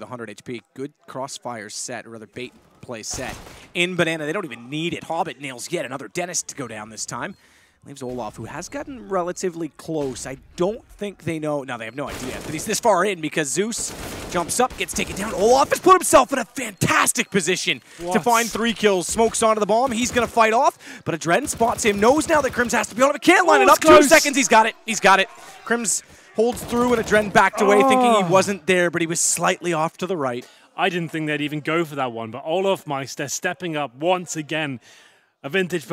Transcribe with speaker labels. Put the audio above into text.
Speaker 1: the 100 HP. Good crossfire set, or rather bait play set. In Banana, they don't even need it. Hobbit nails yet another Dentist to go down this time. Leaves Olof, who has gotten relatively close. I don't think they know. No, they have no idea that he's this far in because Zeus jumps up, gets taken down. Olof has put himself in a fantastic position
Speaker 2: What?
Speaker 1: to find three kills. Smokes onto the bomb. He's going to fight off, but Adren spots him. Knows now that KRIMZ has to be on him. Can't line
Speaker 2: Oh,
Speaker 1: it up. Two seconds. He's got it. He's got it. KRIMZ holds through and Adren backed away thinking
Speaker 2: Oh.
Speaker 1: he wasn't there, but he was slightly off to the right.
Speaker 2: I didn't think they'd even go for that one, but olofmeister stepping up once again. A vintage for